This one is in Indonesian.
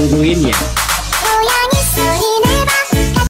nungguin ya